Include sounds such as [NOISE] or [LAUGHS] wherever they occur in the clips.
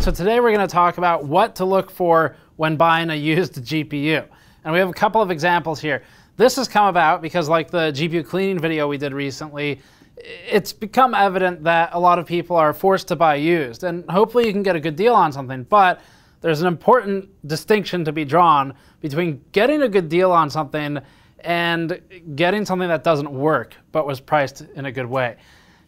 So today we're going to talk about what to look for when buying a used GPU. And we have a couple of examples here. This has come about because like the GPU cleaning video we did recently, it's become evident that a lot of people are forced to buy used. And hopefully you can get a good deal on something, but there's an important distinction to be drawn between getting a good deal on something and getting something that doesn't work but was priced in a good way.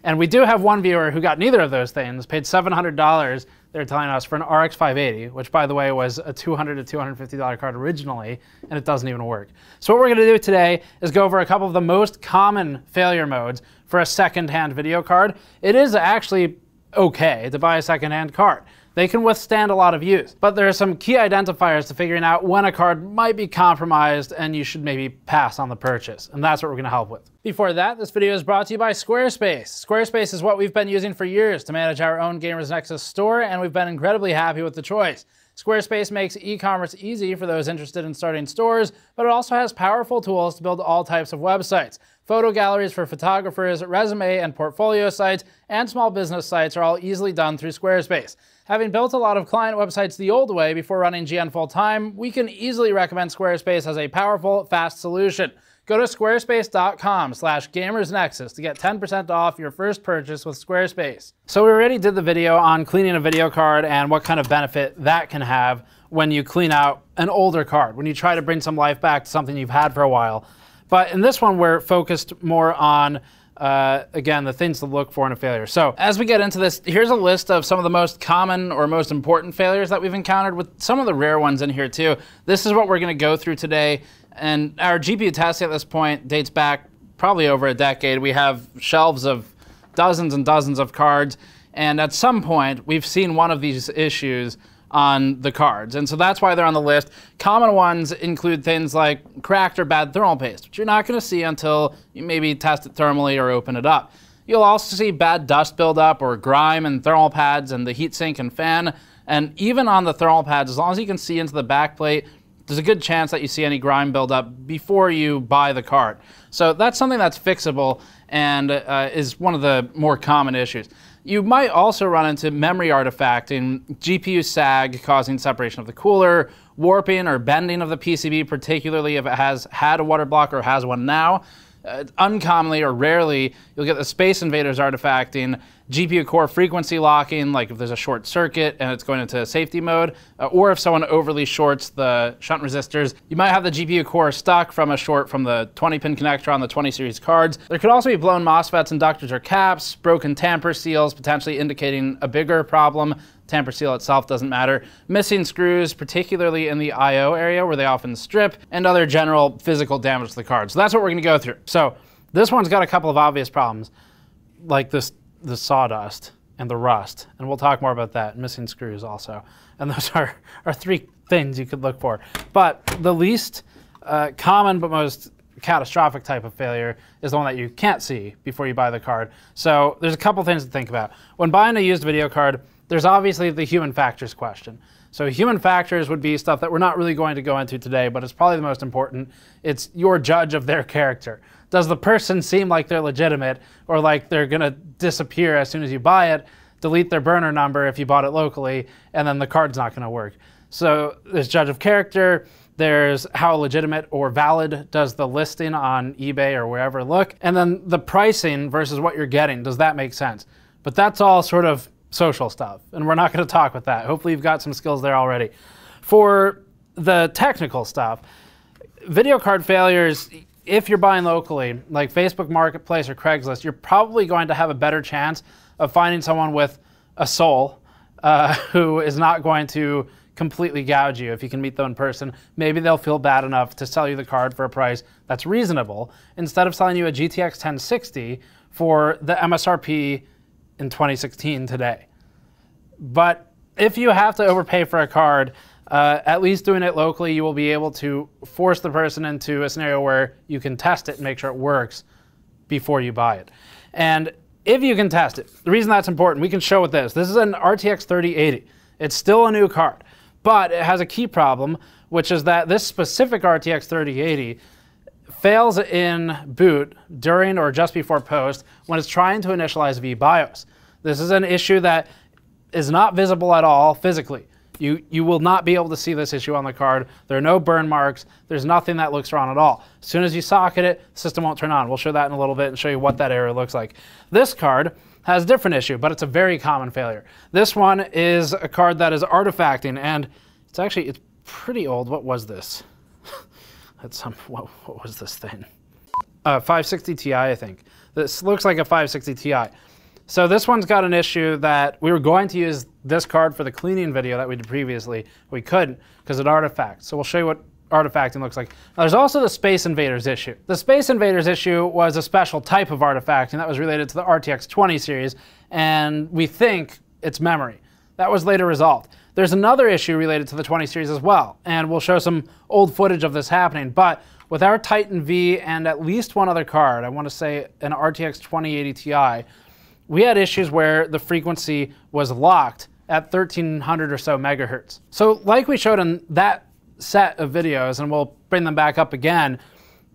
And we do have one viewer who got neither of those things, paid $700, they're telling us, for an RX 580, which by the way was a 200 to $250 card originally, and it doesn't even work. So what we're gonna do today is go over a couple of the most common failure modes for a second-hand video card. It is actually okay to buy a second-hand card. They can withstand a lot of use, but there are some key identifiers to figuring out when a card might be compromised and you should maybe pass on the purchase, and that's what we're gonna help with. Before that, this video is brought to you by Squarespace. Squarespace is what we've been using for years to manage our own Gamers Nexus store, and we've been incredibly happy with the choice. Squarespace makes e-commerce easy for those interested in starting stores, but it also has powerful tools to build all types of websites. Photo galleries for photographers, resume and portfolio sites, and small business sites are all easily done through Squarespace. Having built a lot of client websites the old way before running GN full time, we can easily recommend Squarespace as a powerful, fast solution. Go to squarespace.com slash gamersnexus to get 10% off your first purchase with Squarespace. So we already did the video on cleaning a video card and what kind of benefit that can have when you clean out an older card, when you try to bring some life back to something you've had for a while. But in this one, we're focused more on uh, again, the things to look for in a failure. So as we get into this, here's a list of some of the most common or most important failures that we've encountered with some of the rare ones in here too. This is what we're gonna go through today. And our GPU test at this point dates back probably over a decade. We have shelves of dozens and dozens of cards. And at some point, we've seen one of these issues on the cards. And so that's why they're on the list. Common ones include things like cracked or bad thermal paste, which you're not going to see until you maybe test it thermally or open it up. You'll also see bad dust buildup or grime in thermal pads and the heatsink and fan. And even on the thermal pads, as long as you can see into the back plate, there's a good chance that you see any grime buildup before you buy the card. So that's something that's fixable and uh, is one of the more common issues. You might also run into memory artifacting, GPU sag causing separation of the cooler, warping or bending of the PCB, particularly if it has had a water block or has one now. Uh, uncommonly or rarely, you'll get the Space Invaders artifacting, GPU core frequency locking, like if there's a short circuit and it's going into safety mode, uh, or if someone overly shorts the shunt resistors. You might have the GPU core stuck from a short from the 20 pin connector on the 20 series cards. There could also be blown MOSFETs, inductors, or caps, broken tamper seals, potentially indicating a bigger problem. Tamper seal itself doesn't matter. Missing screws, particularly in the I.O. area where they often strip, and other general physical damage to the card. So that's what we're gonna go through. So this one's got a couple of obvious problems, like this the sawdust and the rust, and we'll talk more about that. Missing screws also, and those [LAUGHS] are are three things you could look for. But the least uh, common but most catastrophic type of failure is the one that you can't see before you buy the card. So there's a couple things to think about. When buying a used video card, there's obviously the human factors question. So human factors would be stuff that we're not really going to go into today, but it's probably the most important. It's your judge of their character. Does the person seem like they're legitimate or like they're going to disappear as soon as you buy it, delete their burner number if you bought it locally, and then the card's not going to work. So there's judge of character, there's how legitimate or valid does the listing on eBay or wherever look, and then the pricing versus what you're getting, does that make sense? But that's all sort of social stuff, and we're not going to talk with that. Hopefully you've got some skills there already. For the technical stuff, video card failures, if you're buying locally, like Facebook Marketplace or Craigslist, you're probably going to have a better chance of finding someone with a soul uh, [LAUGHS] who is not going to completely gouge you if you can meet them in person. Maybe they'll feel bad enough to sell you the card for a price that's reasonable instead of selling you a GTX 1060 for the MSRP in 2016 today. But if you have to overpay for a card, uh, at least doing it locally, you will be able to force the person into a scenario where you can test it and make sure it works before you buy it. And if you can test it, the reason that's important, we can show with this. This is an RTX 3080. It's still a new card, but it has a key problem, which is that this specific RTX 3080 fails in boot during or just before post when it's trying to initialize vBIOS. This is an issue that is not visible at all physically. You, you will not be able to see this issue on the card. There are no burn marks. There's nothing that looks wrong at all. As soon as you socket it, the system won't turn on. We'll show that in a little bit and show you what that error looks like. This card has a different issue, but it's a very common failure. This one is a card that is artifacting, and it's actually it's pretty old. What was this? That's some [LAUGHS] what, what was this thing? Uh, 560 Ti, I think. This looks like a 560 Ti. So this one's got an issue that we were going to use this card for the cleaning video that we did previously. We couldn't because it artifacts. So we'll show you what artifacting looks like. Now, there's also the Space Invaders issue. The Space Invaders issue was a special type of artifact, and that was related to the RTX 20 series, and we think it's memory. That was later resolved. There's another issue related to the 20 series as well, and we'll show some old footage of this happening. But with our Titan V and at least one other card, I want to say an RTX 2080 Ti, we had issues where the frequency was locked at 1300 or so megahertz. So like we showed in that set of videos, and we'll bring them back up again,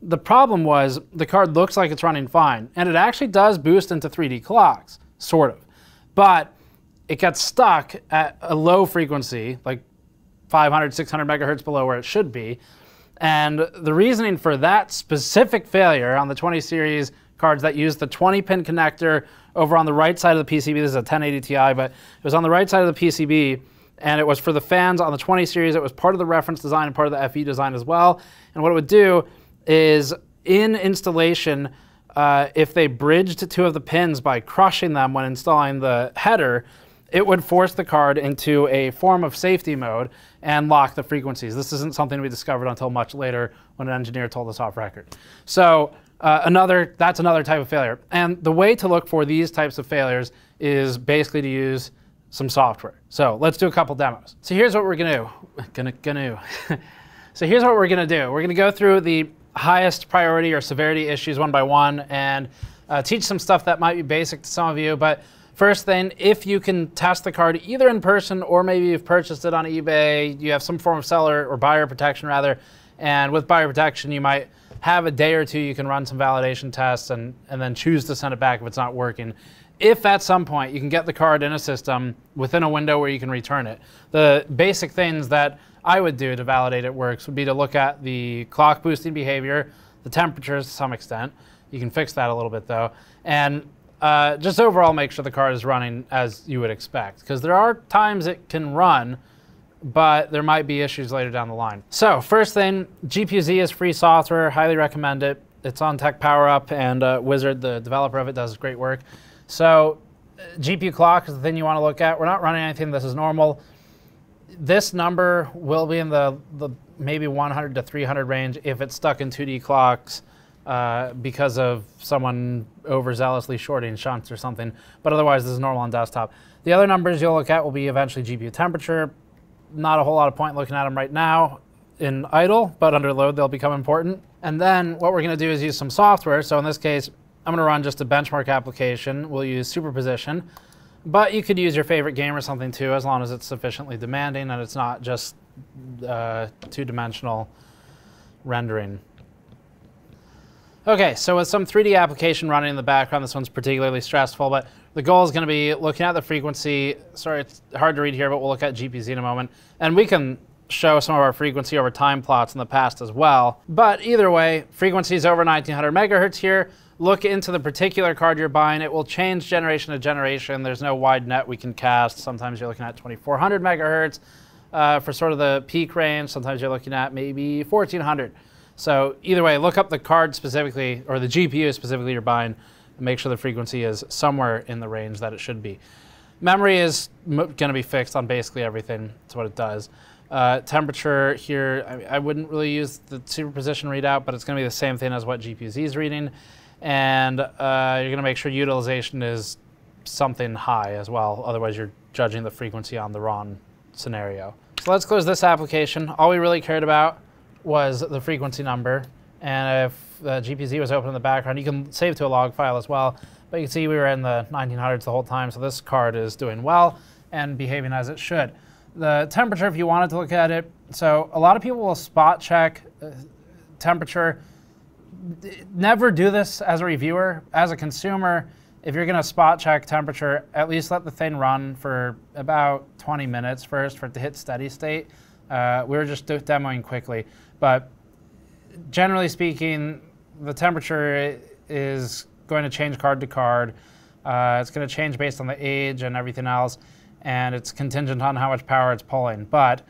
the problem was the card looks like it's running fine, and it actually does boost into 3D clocks, sort of. But it gets stuck at a low frequency, like 500, 600 megahertz below where it should be. And the reasoning for that specific failure on the 20 series cards that use the 20 pin connector over on the right side of the PCB, this is a 1080 Ti, but it was on the right side of the PCB, and it was for the fans on the 20 series. It was part of the reference design and part of the FE design as well. And what it would do is in installation, uh, if they bridged two of the pins by crushing them when installing the header, it would force the card into a form of safety mode and lock the frequencies. This isn't something we discovered until much later when an engineer told us off record. So uh, another, that's another type of failure. And the way to look for these types of failures is basically to use some software. So let's do a couple demos. So here's what we're gonna do. [LAUGHS] Gonna, gonna. [LAUGHS] so here's what we're gonna do. We're gonna go through the highest priority or severity issues one by one and uh, teach some stuff that might be basic to some of you, but First thing, if you can test the card either in person or maybe you've purchased it on eBay, you have some form of seller or buyer protection rather, and with buyer protection you might have a day or two you can run some validation tests and, and then choose to send it back if it's not working. If at some point you can get the card in a system within a window where you can return it, the basic things that I would do to validate it works would be to look at the clock boosting behavior, the temperatures to some extent. You can fix that a little bit though. And uh, just overall make sure the card is running as you would expect because there are times it can run but there might be issues later down the line. So first thing, GPU-Z is free software, highly recommend it. It's on Tech Power Up and uh, W1zzard, the developer of it, does great work. So uh, GPU clock is the thing you want to look at. We're not running anything this is normal. This number will be in the, the maybe 100 to 300 range if it's stuck in 2D clocks uh, because of someone overzealously shorting shunts or something, but otherwise this is normal on desktop. The other numbers you'll look at will be eventually GPU temperature. Not a whole lot of point looking at them right now in idle, but under load they'll become important. And then what we're gonna do is use some software. So in this case, I'm gonna run just a benchmark application. We'll use superposition, but you could use your favorite game or something too, as long as it's sufficiently demanding and it's not just uh, two-dimensional rendering. Okay, so with some 3D application running in the background, this one's particularly stressful, but the goal is going to be looking at the frequency. Sorry, it's hard to read here, but we'll look at GPU-Z in a moment. And we can show some of our frequency over time plots in the past as well. But either way, frequency is over 1900 megahertz here. Look into the particular card you're buying. It will change generation to generation. There's no wide net we can cast. Sometimes you're looking at 2400 megahertz uh, for sort of the peak range. Sometimes you're looking at maybe 1400. So either way, look up the card specifically, or the GPU specifically you're buying, and make sure the frequency is somewhere in the range that it should be. Memory is going to be fixed on basically everything. That's what it does. Uh, temperature here, I, I, wouldn't really use the superposition readout, but it's going to be the same thing as what GPU-Z is reading. And uh, you're going to make sure utilization is something high as well. Otherwise, you're judging the frequency on the wrong scenario. So let's close this application. All we really cared about was the frequency number. And if the GPU-Z was open in the background, you can save to a log file as well. But you can see we were in the 1900s the whole time, so this card is doing well and behaving as it should. The temperature, if you wanted to look at it, so a lot of people will spot check uh, temperature. Never do this as a reviewer. As a consumer, if you're going to spot check temperature, at least let the thing run for about 20 minutes first for it to hit steady state. Uh, we were just demoing quickly, but generally speaking, the temperature is going to change card to card. Uh, it's going to change based on the age and everything else, and it's contingent on how much power it's pulling. But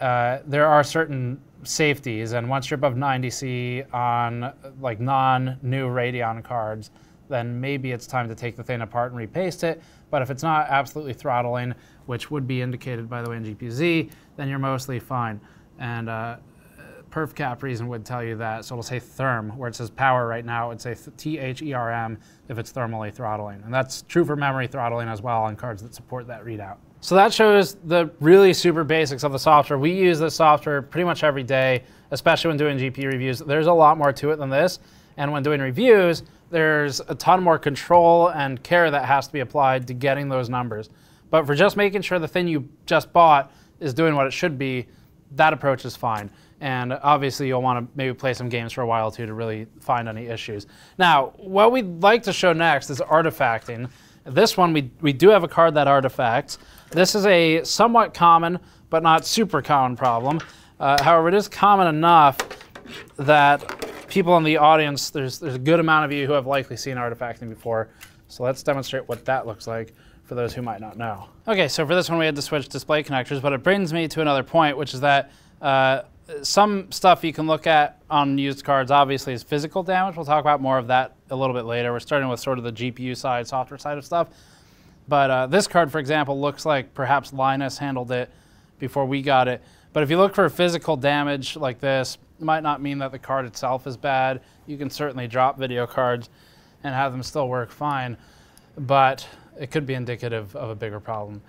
uh, there are certain safeties, and once you're above 90C on like non-new Radeon cards, then maybe it's time to take the thing apart and repaste it. But if it's not absolutely throttling, which would be indicated by the way in GPU-Z, then you're mostly fine. And uh, perf cap reason would tell you that. So it'll say therm, where it says power right now, it would say T-H-E-R-M if it's thermally throttling. And that's true for memory throttling as well on cards that support that readout. So that shows the really super basics of the software. We use this software pretty much every day, especially when doing GPU reviews. There's a lot more to it than this. And when doing reviews, there's a ton more control and care that has to be applied to getting those numbers. But for just making sure the thing you just bought is doing what it should be, that approach is fine. And obviously you'll want to maybe play some games for a while too to really find any issues. Now, what we'd like to show next is artifacting. This one, we, we do have a card that artifacts. This is a somewhat common, but not super common problem. Uh, however, it is common enough that people in the audience, there's, there's a good amount of you who have likely seen artifacting before. So let's demonstrate what that looks like for those who might not know. Okay, so for this one we had to switch display connectors, but it brings me to another point, which is that uh, some stuff you can look at on used cards obviously is physical damage. We'll talk about more of that a little bit later. We're starting with sort of the GPU side, software side of stuff. But uh, this card, for example, looks like perhaps Linus handled it before we got it. But if you look for physical damage like this, it might not mean that the card itself is bad. You can certainly drop video cards and have them still work fine, but it could be indicative of a bigger problem.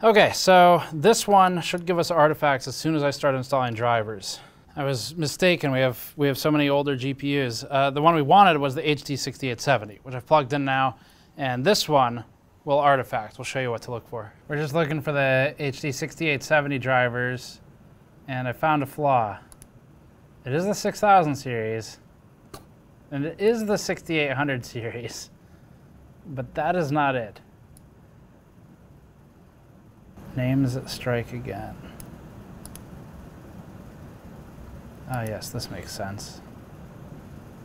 Okay, so this one should give us artifacts as soon as I start installing drivers. I was mistaken. We have we have so many older GPUs. Uh, the one we wanted was the HD6870, which I've plugged in now, and this one will artifact. We'll show you what to look for. We're just looking for the HD6870 drivers, and I found a flaw. It is the 6000 series, and it is the 6800 series, but that is not it. Names that strike again. Ah, yes, this makes sense.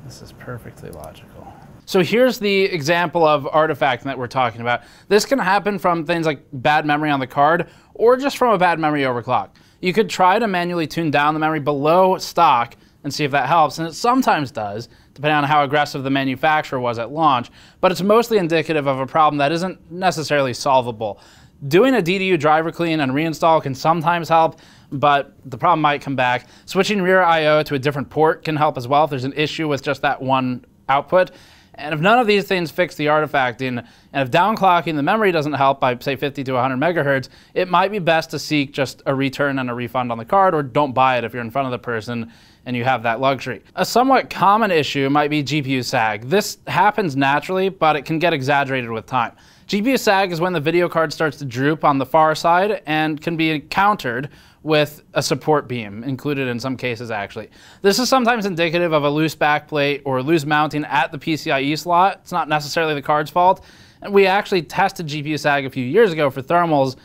This is perfectly logical. So here's the example of artifact that we're talking about. This can happen from things like bad memory on the card or just from a bad memory overclock. You could try to manually tune down the memory below stock and see if that helps, and it sometimes does, depending on how aggressive the manufacturer was at launch, but it's mostly indicative of a problem that isn't necessarily solvable. Doing a DDU driver clean and reinstall can sometimes help, but the problem might come back. Switching rear I.O. to a different port can help as well if there's an issue with just that one output. And if none of these things fix the artifacting, and if downclocking the memory doesn't help by say 50 to 100 megahertz, it might be best to seek just a return and a refund on the card, or don't buy it if you're in front of the person and you have that luxury. A somewhat common issue might be GPU sag. This happens naturally, but it can get exaggerated with time. GPU sag is when the video card starts to droop on the far side and can be countered with a support beam, included in some cases actually. This is sometimes indicative of a loose backplate or loose mounting at the PCIe slot. It's not necessarily the card's fault. And we actually tested GPU sag a few years ago for thermals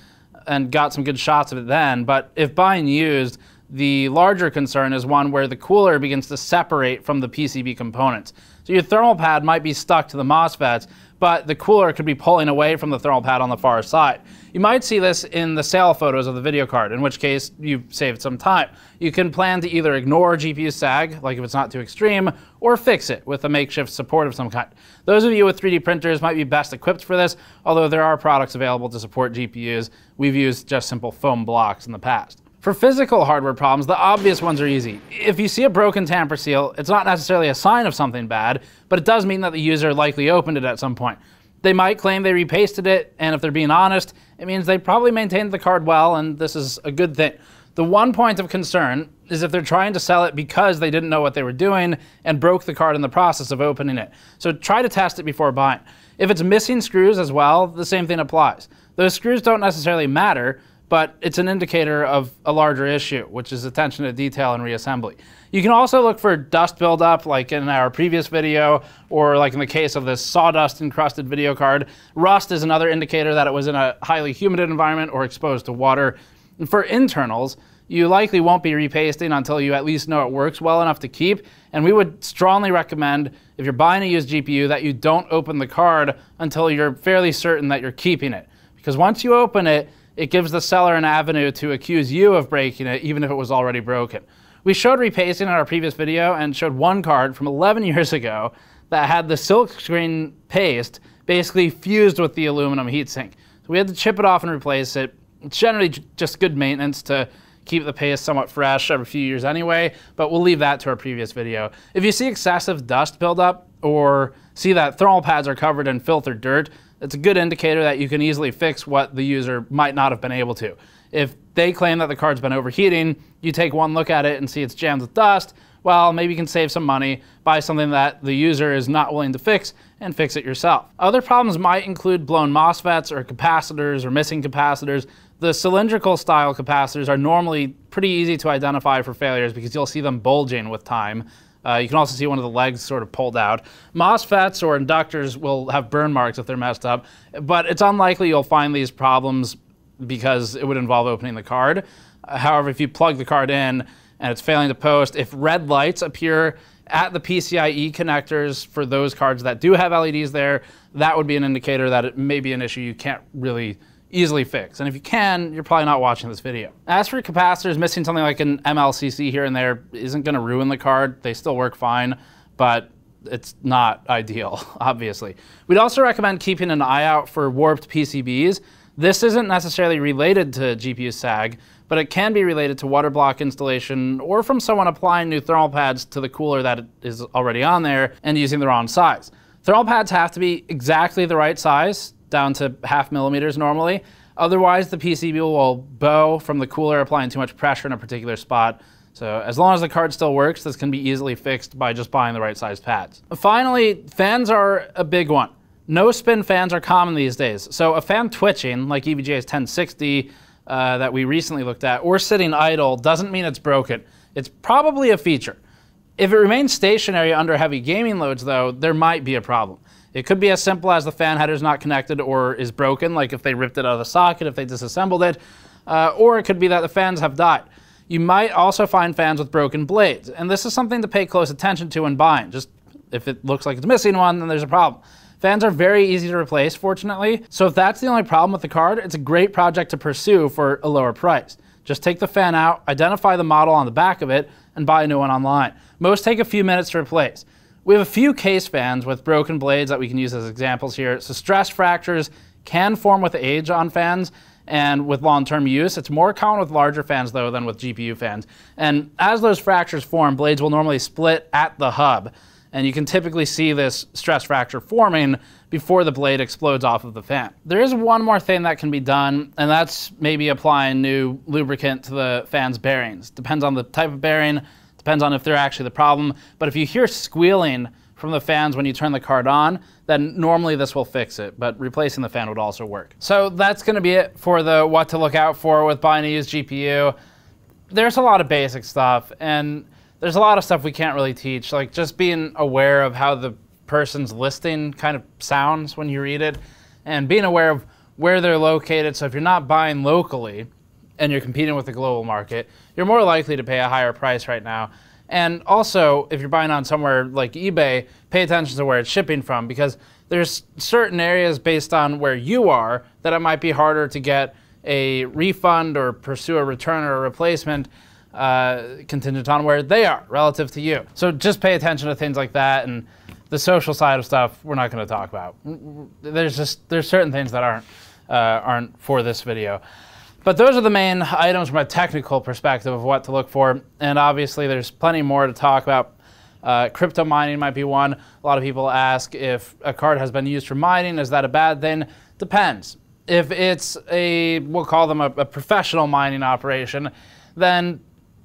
and got some good shots of it then, but if buying used, the larger concern is one where the cooler begins to separate from the PCB components. So your thermal pad might be stuck to the MOSFETs, but the cooler could be pulling away from the thermal pad on the far side. You might see this in the sale photos of the video card, in which case you've saved some time. You can plan to either ignore GPU sag, like if it's not too extreme, or fix it with a makeshift support of some kind. Those of you with 3D printers might be best equipped for this, although there are products available to support GPUs. We've used just simple foam blocks in the past. For physical hardware problems, the obvious ones are easy. If you see a broken tamper seal, it's not necessarily a sign of something bad, but it does mean that the user likely opened it at some point. They might claim they repasted it, and if they're being honest, it means they probably maintained the card well, and this is a good thing. The one point of concern is if they're trying to sell it because they didn't know what they were doing and broke the card in the process of opening it. So try to test it before buying. If it's missing screws as well, the same thing applies. Those screws don't necessarily matter, but it's an indicator of a larger issue, which is attention to detail and reassembly. You can also look for dust buildup, like in our previous video, or like in the case of this sawdust encrusted video card. Rust is another indicator that it was in a highly humid environment or exposed to water. And for internals, you likely won't be repasting until you at least know it works well enough to keep. And we would strongly recommend, if you're buying a used GPU, that you don't open the card until you're fairly certain that you're keeping it. Because once you open it, it gives the seller an avenue to accuse you of breaking it, even if it was already broken. We showed repasting in our previous video and showed one card from [LAUGHS] 11 years ago that had the silk screen paste basically fused with the aluminum heatsink. So we had to chip it off and replace it. It's generally just good maintenance to keep the paste somewhat fresh every few years anyway, but we'll leave that to our previous video. If you see excessive dust buildup or see that thermal pads are covered in filth or dirt, it's a good indicator that you can easily fix what the user might not have been able to. If they claim that the card's been overheating, you take one look at it and see it's jammed with dust, well, maybe you can save some money, buy something that the user is not willing to fix, and fix it yourself. Other problems might include blown MOSFETs or capacitors or missing capacitors. The cylindrical style capacitors are normally pretty easy to identify for failures because you'll see them bulging with time. Uh, you can also see one of the legs sort of pulled out. MOSFETs or inductors will have burn marks if they're messed up, but it's unlikely you'll find these problems because it would involve opening the card. However, if you plug the card in and it's failing to post, if red lights appear at the PCIe connectors for those cards that do have LEDs there, that would be an indicator that it may be an issue you can't really easily fix. And if you can, you're probably not watching this video. As for capacitors, missing something like an MLCC here and there isn't gonna ruin the card. They still work fine, but it's not ideal, [LAUGHS] obviously. We'd also recommend keeping an eye out for warped PCBs this isn't necessarily related to GPU sag, but it can be related to water block installation or from someone applying new thermal pads to the cooler that is already on there and using the wrong size. Thermal pads have to be exactly the right size, down to half millimeters normally. Otherwise, the PCB will bow from the cooler applying too much pressure in a particular spot. So as long as the card still works, this can be easily fixed by just buying the right size pads. Finally, fans are a big one. No spin fans are common these days. So a fan twitching, like EVGA's 1060 uh, that we recently looked at, or sitting idle doesn't mean it's broken. It's probably a feature. If it remains stationary under heavy gaming loads, though, there might be a problem. It could be as simple as the fan header is not connected or is broken, like if they ripped it out of the socket, if they disassembled it, uh, or it could be that the fans have died. You might also find fans with broken blades, and this is something to pay close attention to when buying. Just if it looks like it's missing one, then there's a problem. Fans are very easy to replace, fortunately. So if that's the only problem with the card, it's a great project to pursue for a lower price. Just take the fan out, identify the model on the back of it, and buy a new one online. Most take a few minutes to replace. We have a few case fans with broken blades that we can use as examples here. So stress fractures can form with age on fans and with long-term use. It's more common with larger fans though than with GPU fans. And as those fractures form, blades will normally split at the hub and you can typically see this stress fracture forming before the blade explodes off of the fan. There is one more thing that can be done, and that's maybe applying new lubricant to the fan's bearings. Depends on the type of bearing, depends on if they're actually the problem, but if you hear squealing from the fans when you turn the card on, then normally this will fix it, but replacing the fan would also work. So that's gonna be it for the what to look out for with buying a used GPU. There's a lot of basic stuff, and there's a lot of stuff we can't really teach, like just being aware of how the person's listing kind of sounds when you read it, and being aware of where they're located. So if you're not buying locally and you're competing with the global market, you're more likely to pay a higher price right now. And also, if you're buying on somewhere like eBay, pay attention to where it's shipping from because there's certain areas based on where you are that it might be harder to get a refund or pursue a return or a replacement uh, contingent on where they are relative to you. So just pay attention to things like that and the social side of stuff we're not going to talk about. There's just there's certain things that aren't uh, aren't for this video. But those are the main items from a technical perspective of what to look for. And obviously there's plenty more to talk about. Uh, crypto mining might be one. A lot of people ask if a card has been used for mining, is that a bad thing? Depends. If it's a, we'll call them a, a professional mining operation, then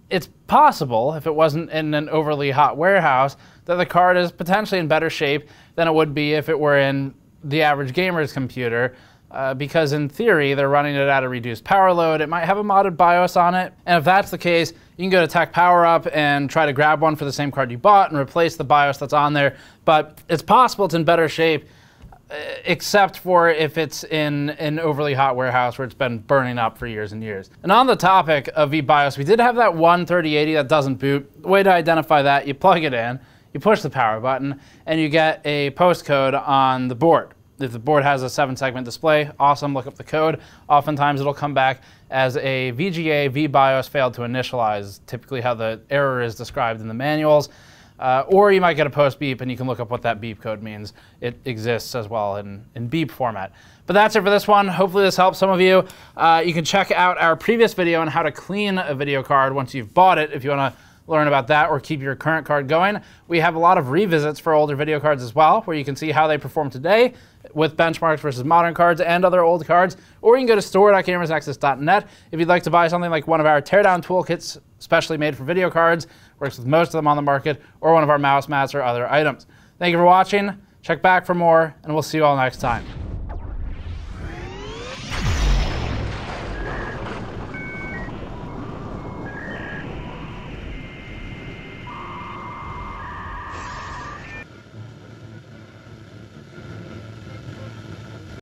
it's possible, if it wasn't in an overly hot warehouse, that the card is potentially in better shape than it would be if it were in the average gamer's computer. Uh, because in theory they're running it at a reduced power load. It might have a modded BIOS on it, and if that's the case, you can go to Tech Power Up and try to grab one for the same card you bought and replace the BIOS that's on there. But it's possible it's in better shape, uh, except for if it's in an overly hot warehouse where it's been burning up for years and years. And on the topic of vBIOS, we did have that one 3080 that doesn't boot. The way to identify that, you plug it in, you push the power button, and you get a postcode on the board. If the board has a seven segment display, awesome, look up the code. Oftentimes it'll come back as a VGA vBIOS failed to initialize, typically how the error is described in the manuals. Uh, or you might get a post beep and you can look up what that beep code means. It exists as well in, in beep format. But that's it for this one. Hopefully this helps some of you. Uh, you can check out our previous video on how to clean a video card once you've bought it if you want to learn about that or keep your current card going. We have a lot of revisits for older video cards as well, where you can see how they perform today with benchmarks versus modern cards and other old cards. Or you can go to store.gamersnexus.net if you'd like to buy something like one of our teardown toolkits, specially made for video cards, works with most of them on the market, or one of our mouse mats or other items. Thank you for watching. Check back for more, and we'll see you all next time.